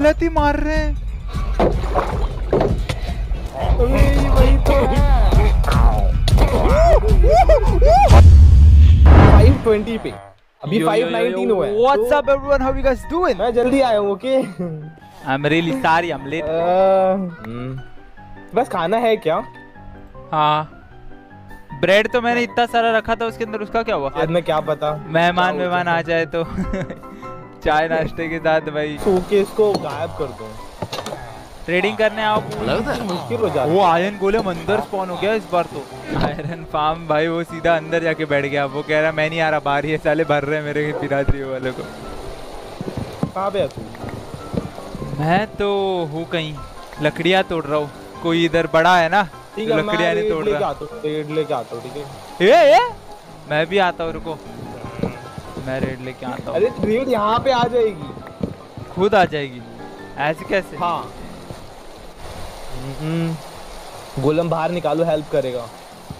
गलत ही मार रहे हैं। वही तो है 520 पे अभी 519 हुआ What's up everyone? How you guys doing? मैं जल्दी आया हूँ okay I'm really sorry. I'm late. बस खाना है क्या? हाँ। ब्रेड तो मैंने इतना सारा रखा था उसके अंदर उसका क्या हुआ? यार मैं क्या पता मेहमान मेहमान आ जाए तो। चाय नाश्ते के साथ भाई। सूके इसको गायब कर दो। ट्रेडिंग करने आओ मुश्किल हो जाता वो आयरन गोलेम अंदर स्पॉन हो गया इस बार तो। आयरन फार्म भाई वो सीधा अंदर जाके बैठ गया। वो कह रहा मैं नहीं आ रहा बाहर ही है साले भर रहे मेरे बिरादरी वाले को। कहाँ पे तू? मैं तो हूँ कहीं। लकड़ियाँ तोड़ रहा हूँ। कोई इधर बड़ा है ना लकड़ियाँ नहीं तोड़ रहा। ठीक है? ए, ए, मैं भी आता हूँ रुको। मैं रेड लेके आता हूँ। अरे रेड यहाँ पे आ जाएगी। खुद आ जाएगी ऐसे कैसे? हाँ। हम्म, गोलम बाहर निकालो हेल्प करेगा।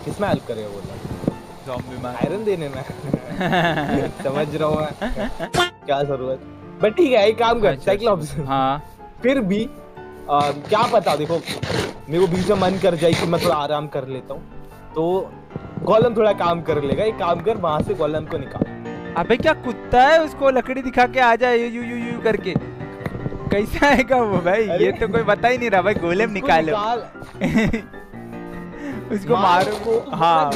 किसमें हेल्प करेगा गोलम? Zombie man. आयरन देने में। समझ रहा हूँ मैं। क्या ज़रूरत? बट ठीक है एक काम कर अच्छा, साइक्लॉप्स हाँ। फिर भी आ, क्या पता देखो मेरे को बीच में मन कर जाए कि मैं थोड़ा आराम कर लेता हूँ। तो गोलम थोड़ा काम कर लेगा। एक काम कर वहाँ से गोलम को निकाल। अबे क्या कुत्ता है उसको लकड़ी दिखा के आ जाए यू यू यू करके? कैसा आएगा वो भाई? ये तो कोई बता ही नहीं रहा भाई गोलेम निकालो। निकाल, उसको मार हाँ।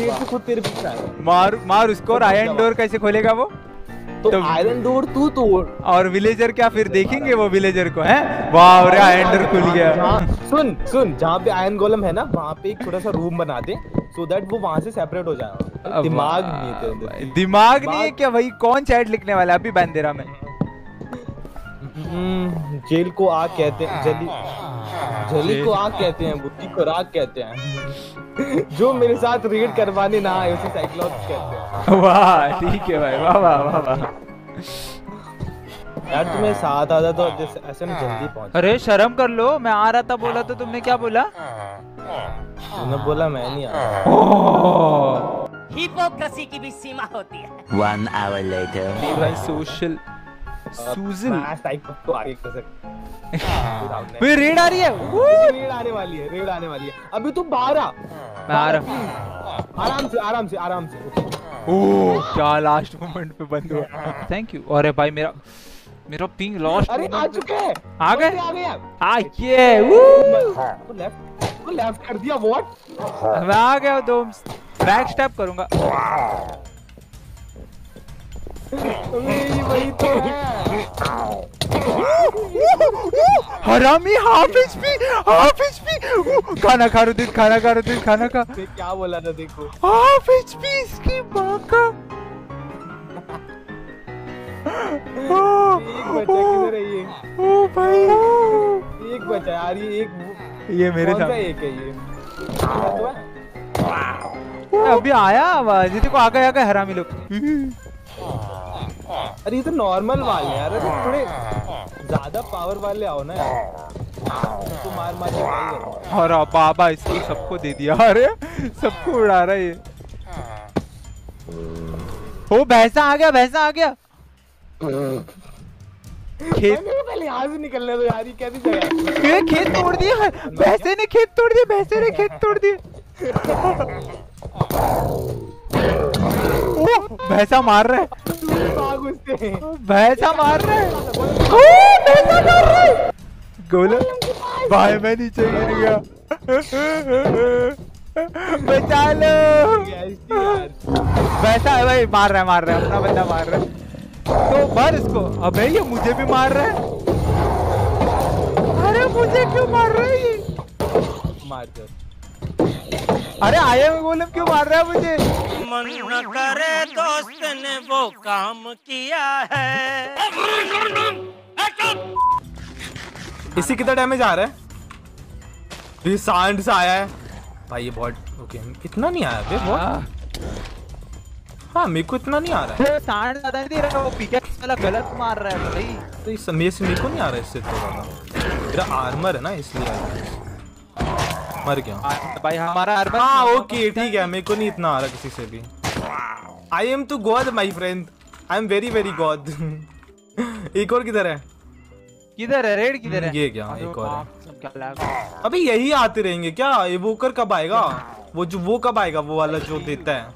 मार मार उसको और आयन डोर कैसे खोलेगा वो? तो तो- आयरन डोर तू तोड़। और विलेजर क्या फिर देखेंगे वो विलेजर को हैं? वाह रे आयरन डोर खुल गया। सुन सुन जहाँ पे आयरन गोलम है ना वहाँ पे एक छोटा सा रूम बना दे सो दैट वो वहाँ से सेपरेट हो जाएगा दिमाग नहीं है दिमाग नहीं है क्या भाई? कौन चैट लिखने वाला है अभी बंदेरा में? हम्म, जेल को आग कहते हैं जली जली को आग कहते हैं बुद्धि को राग कहते हैं। जो मेरे साथ रीड करवाने ना आए उसे साइक्लॉप्स कहते हैं। वाह ठीक है भाई वाह वाह वाह वाह। यार तुम्हें साथ आता तो जैसे ऐसे में जल्दी पहुँच अरे शर्म कर लो मैं आ रहा था बोला तो तुमने क्या बोला? तुमने बोला मैं नहीं आया हिपोक्रेसी की भी सीमा होती है। One hour later. भाई सोशल मैं साइक्लॉप्स को आगे कर सकता भाई रेड आ रही है। वो रेड आने वाली है रेड आने वाली है। अभी तू बाहर आ मैं आ रहा आराम से आराम से आराम से। ओ क्या लास्ट मोमेंट पे बंद हुआ। थैंक यू अरे भाई मेरा मेरा पिंग लॉस्ट अरे आ चुके हैं। आ गए? आ गए आ ये तो लेफ़्ट तो लेफ़्ट कर दिया व्हाट मैं आ गया दो बैक स्टेप करूँगा। वही तो है हरामी हाफ़ एचपी हाफ़ एचपी खाना खा रुदिन खाना खा रुदिन खाना खा क्या बोला था देखो हाफ़ एचपी इसकी माँ का एक बचा किधर है ये ओ भाई एक बचा यार ये एक ये मेरे कौन सा एक है ये तो अभी आया आवाज़ ये देखो आ गए आ गए हरामी लोग अरे ये तो नॉर्मल वाले यार। अरे थोड़े ज़्यादा पावर वाले आओ ना यार। तो मार मार के और बाबा इसको सबको दे दिया। अरे सबको उड़ा रहा है ये। ओ भैंसा आ गया भैंसा आ गया। खेत पहले यहाँ से निकलने दो यार ये कैसी जगह है ये खेत तोड़ दिया। भैंसे ने खेत तोड़ दिया भैंसे ने खेत तोड़ दिया। भैंसा मार रहा है। तू भैंसा मार रहा है। ओ भैंसा मार रहा है। गोला भाई मैं नीचे गिर गया। बचा लो। वैसा है भाई मार रहा है मार रहा है अपना बंदा मार रहा है। तो मार इसको। अबे ये मुझे भी मार रहा है। अरे मुझे क्यों मार रहा है ये? मार कर अरे आया मैं बोलम क्यों मार रहा है मुझे? मन न करे दोस्त ने वो काम किया है। इसी कितना डैमेज आ रहा है? ये सांड सा आया है। भाई ये बहुत ओके इतना नहीं आया बे बहुत। हाँ। मेरे को इतना नहीं आ रहा है। सांड ज़्यादा नहीं दे रहा वो पिकेक्स वाला गलत मार रहा है भाई। तो इस समय से मेरे को नहीं आ रहा है इससे तो ज़्यादा। मेरा आर्मर है ना इसलिए आ रहा है। मर गया। भाई हमारा अर्बन हाँ ओके ठीक है मेरे को नहीं इतना आ रहा किसी से भी। I am too good my friend I am very very good एक और किधर है? किधर है? रेड किधर है? ये क्या? एक और है। अबे यही आते रहेंगे क्या? एवोकर कब आएगा? वो जो वो कब आएगा? वो वाला जो देता है।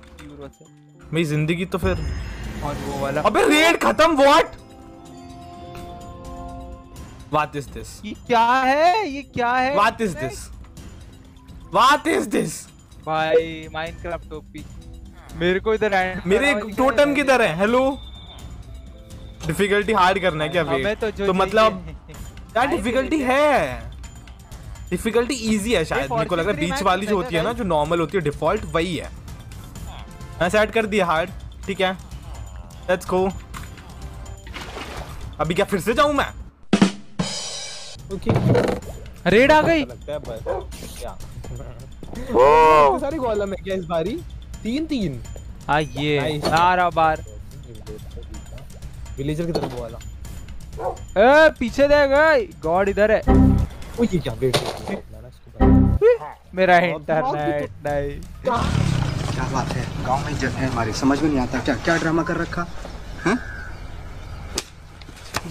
मेरी ज़िंदगी तो फिर। और वो वाला। अबे रेड खत्म व्हाट व्हाट इज़ दिस ये क्या है? ये क्या है? What is this what is this भाई माइनक्राफ्ट टोपी मेरे को इधर मेरे टोटम किधर है? हेलो डिफिकल्टी हार्ड करना है क्या हमें तो जो तो मतलब क्या डिफिकल्टी है? डिफिकल्टी इजी है शायद मेरे को लग रहा है बीच वाली जो होती है ना जो नॉर्मल होती है डिफ़ॉल्ट वही है। मैं सेट कर दिया हार्ड ठीक है। लेट्स गो अभी क्या फिर से जाऊँ मैं? ओके रेड आ गई। लगता है बस। क्या? कितने सारी कॉलम है क्या इस बारी? तीन तीन। हाँ ये सारा बार। विलेजर की तरफ़ वाला ए पीछे देख गई गॉड इधर है। ओ ये क्या वेट मेरा इंटरनेट नहीं क्या बात है? गाँव में इज़्ज़त है हमारी समझ में नहीं आता। क्या क्या ड्रामा कर रखा? हैं?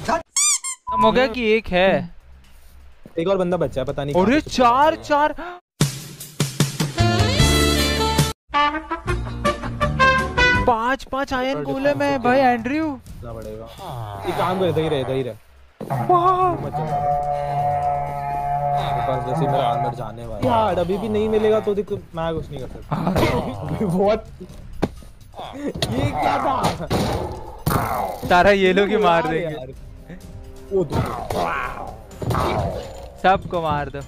खत्म हो गया कि एक है। एक और बंदा बचा है पता नहीं अरे चार चार। पाँच पाँच आयन गोले में भाई एंड्रयू है, पड़ेगा। एक काम कर इधर ही रहे इधर ही रहे। जैसे मेरा आर्मर जाने वाला यार अभी भी नहीं मिलेगा तो देख मैं कुछ नहीं कर सकता। व्हाट ये क्या था? तारा ये लोग ही मार देंगे। ओ दो सबको मार दो।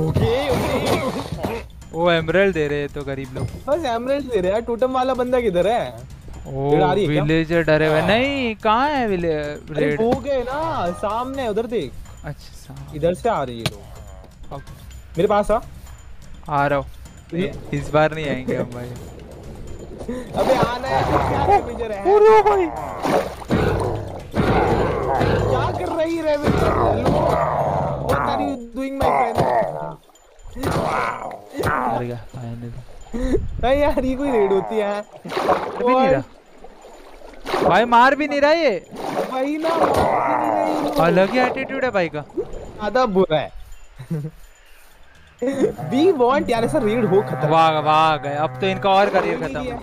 Okay okay. वो एमरल्ड दे रहे हैं तो गरीब लोग। बस एमराल्ड दे रहे हैं टोटम वाला बंदा किधर है? ओ है? विलेजर डरे हुए। नहीं कहाँ है विले रेड हो गए ना सामने उधर देख। अच्छा सा- इधर से आ रही है लोग। मेरे पास आ। आ रहा हूँ। इस बार नहीं आएँगे हम भाई। अबे आना है क्या है भाई। क्या कर रही revenger what are you doing my friend मर गया नहीं यार ये कोई रेड होती है। भी नहीं रहा। भाई मार भी नहीं रहा ये। वही ना। अलग ही एटीट्यूड है भाई का। ज़्यादा बुरा है। वी वांट यार ऐसा रेड हो खतरनाक वाह वाह गए। अब तो इनका और करियर खत्म।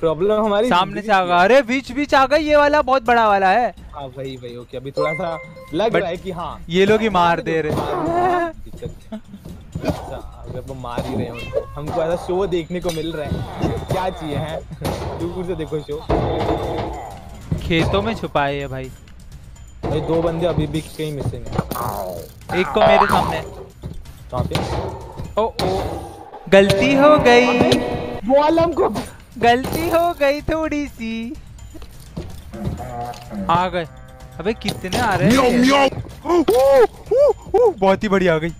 प्रॉब्लम हमारी सामने से आ गया। अरे बीच बीच आ गई ये वाला बहुत बड़ा वाला है। हाँ वही वही ओके। अभी थोड़ा सा लग रहा है कि हाँ। ये लोग ही मार दे रहे। दिक्कत अच्छा मार ही रहे हो हमको ऐसा शो देखने को मिल रहा है। क्या चाहिए है? दूर से देखो शो खेतों में छुपाए है भाई। भाई दो बंदे अभी भी कहीं मिसिंग है। एक को मेरे सामने। कहाँ पे ओ। ओ गलती हो गई। वो आलम को गलती हो गई थोड़ी सी। आ गए। अबे कितने आ रहे हैं? बहुत ही बढ़िया आ गई।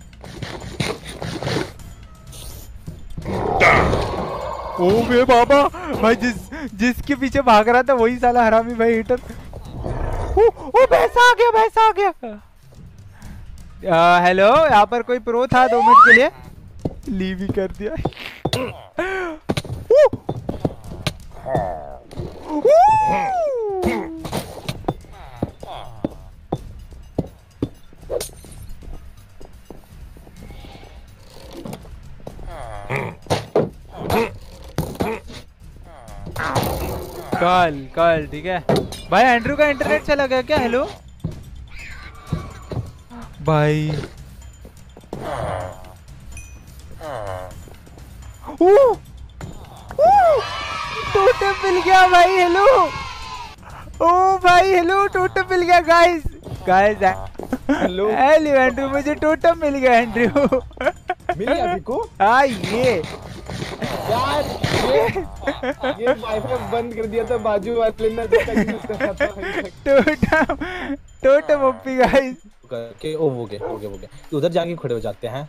ओ बे बाबा भाई जिस जिसके पीछे भाग रहा था वही साला हरामी भाई हिटर ओ ओ भैंसा आ गया भैंसा आ गया। आ, हेलो यहाँ पर कोई प्रो था दो मिनट के लिए? लीव ही कर दिया। ओ! कल कल ठीक है। भाई एंड्रू का इंटरनेट चला गया क्या? हेलो भाई। ओ टोटम मिल गया भाई हेलो ओ भाई हेलो टोटम मिल गया guys guys hello hello Andrew मुझे टोटम मिल गया एंड्रू मिल गया को? हाँ ये। यार ये वाईफाई बंद कर दिया था बाजू वाले ने तो तक। टोटम टोटम ओपी गाइस के ओ वो गए हो गए हो गए उधर जाके खड़े हो जाते हैं।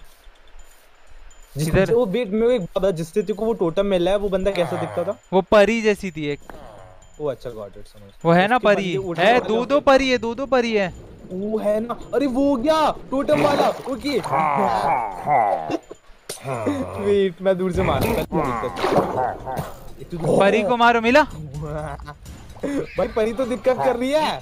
जिस इधर? वो वेट में एक बात बता, जिससे तेरे को वो टोटम मिला है वो बंदा कैसा दिखता था? वो परी जैसी थी एक। वो अच्छा गॉट इट समझ वो है ना परी? है दो दो परी है दो दो परी है। वो है ना अरे वो हो गया टोटम वाला ओके। वेट मैं दूर से मार हाँ। परी को मारो मिला? भाई परी तो दिक्कत कर रही है।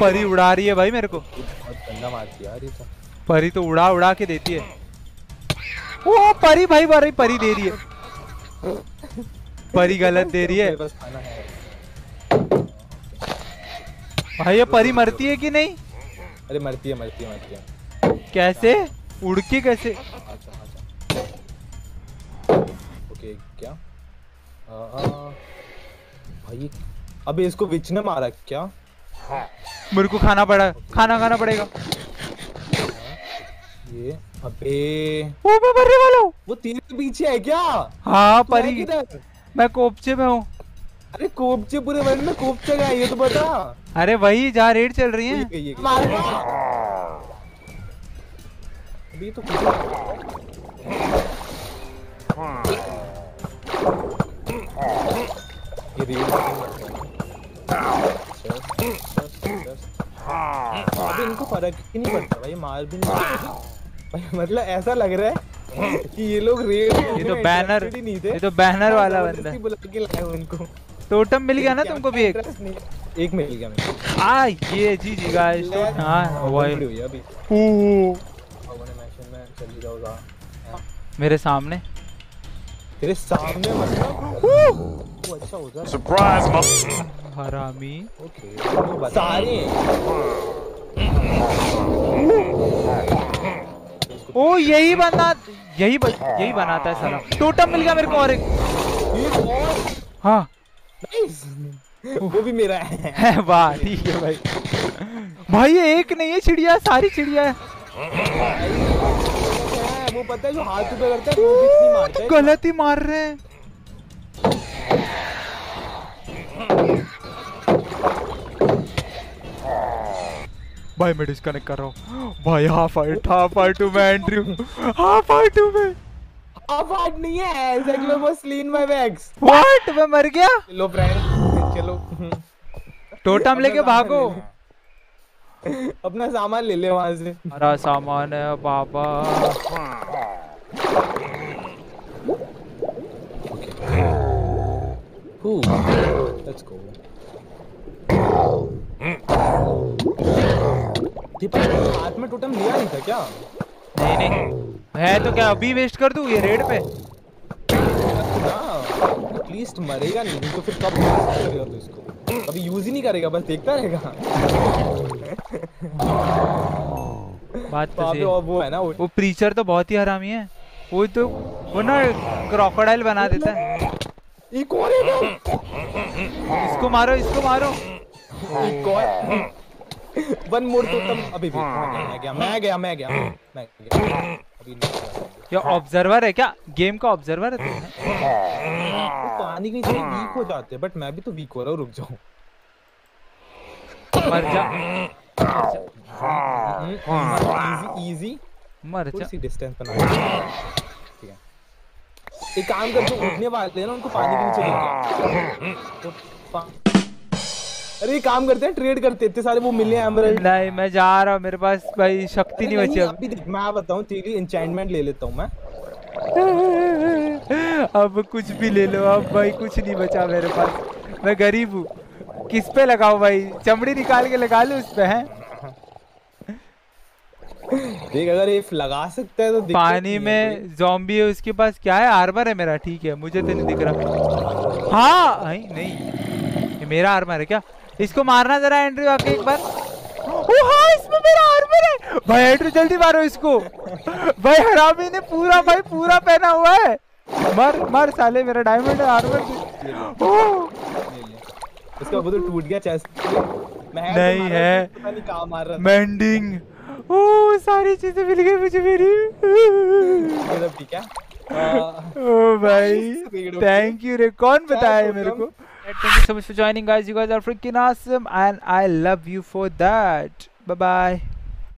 परी उड़ा रही है भाई मेरे को। तो। परी तो उड़ा उड़ा के देती है। ओ परी भाई परी परी दे रही है। परी गलत दे रही है। है भाई ये परी मरती है कि नहीं? अरे मरती है मरती है मरती है। कैसे? उड़ के कैसे? अच्छा अच्छा। ओके क्या? आ, आ, भाई अबे इसको विच ने मारा क्या? मेरे को खाना पड़ा खाना खाना पड़ेगा। ये अबे। ओ मैं मरने वाला हूँ। वो तेरे पीछे है क्या? हाँ परी। मैं कोपचे में हूँ। अरे कोपचे पूरे वर्ल्ड में कोपचे गए ये तो बता। अरे वही जहाँ रेड चल रही है। ये। अभी तो ये रील अभी इनको फ़र्क ही नहीं पड़ता भाई मार भी नहीं मतलब ऐसा लग रहा है कि ये लोग रेड ये तो बैनर ये तो बैनर वाला बंदा। है। बुला के लाए हो टोटम मिल गया ना तुमको भी एक? है। एक मिल गया मेरे आ ये जी जी गाइस हाँ हुई है अभी। ओ, चली जाऊँगा मेरे सामने। तेरे सामने मतलब वो अच्छा हो। जाए हरामी। ओके सारे ओ यही बना यही ब, यही बनाता है साला। टोटम मिल गया मेरे को और एक। हाँ। वो भी मेरा है। है वाह ठीक है भाई। भाई ये एक नहीं है चिड़िया सारी चिड़िया है। वो पता है जो हाथ पे करता है वो भी नहीं मारता है। गलत ही मार रहे हैं। भाई मैं डिस्कनेक्ट कर रहा हूँ। भाई half fight half fight two मैं एंड्रयू हाफ़ फाइट टू मैं। अब हार्ट नहीं है एग्जैक्टली वो स्लीन माय बैग्स व्हाट मैं मर गया? चलो फ्रेंड चलो। टोटम लेके भागो। अपना सामान ले ले वहाँ से। हमारा सामान है बाबा। लेट्स गो हाथ में टोटम लिया नहीं था क्या? नहीं नहीं। है तो क्या अभी वेस्ट कर दूँ ये रेड पे? एटलीस्ट मरेगा नहीं तो फिर कब करेगा तो इसको? कभी यूज़ ही नहीं करेगा बस देखता रहेगा। बात तो वहाँ सही। है। वो है ना वो वो प्रीचर तो बहुत ही हरामी है। वो तो वो ना क्रोकोडाइल बना देता है। है इसको मारो इसको मारो। वन मोर तो तुम अभी भी। मैं गया मैं गया मैं गया। मैं गया। अभी नहीं ये ऑब्जर्वर है क्या? गेम का ऑब्जर्वर है तुम? वो पानी के नीचे वीक हो जाते हैं बट मैं भी तो वीक हो रहा हूँ रुक जाओ। मर जा। इजी इजी मर जा। सी डिस्टेंस बना ठीक है। एक काम कर जो उठने वाले हैं ना उनको पानी के नीचे लेके तो पा- अरे काम करते हैं ट्रेड करते हैं, इतने सारे वो मिले एमरल्ड नहीं मैं जा रहा हूँ मेरे पास भाई शक्ति नहीं बची अभी देख मैं बताऊँ तेरी एन्चेंटमेंट ले लेता हूँ मैं। अब कुछ भी ले लो अब भाई कुछ नहीं बचा मेरे पास। मैं गरीब हूँ। किस पे लगाओ भाई? चमड़ी निकाल के लगा लो उस पे है? देख अगर ये लगा सकता है तो पानी में जॉम्बी है उसके पास क्या है? आर्मर है मेरा ठीक है मुझे तो नहीं दिख रहा। हाँ नहीं नहीं। मेरा आर्मर है क्या? इसको मारना जरा एंड्रयू आके एक बार। ओ हाँ इसमें मेरा आर्मर है। भाई एंड्रयू जल्दी मारो इसको। भाई हरामी ने पूरा भाई पूरा पहना हुआ है। मर मर साले मेरा डायमंड आर्मर ओ। इसका वो तो टूट गया चेस्ट तो नहीं है। था? मेंडिंग ओ सारी चीज़ें मिल गई मुझे मेरी। सब ठीक है। ओ भाई थैंक यू रे कौन बताया मेरे. को। Thank you so much for joining guys. You guys are freaking awesome and i love you for that. Bye bye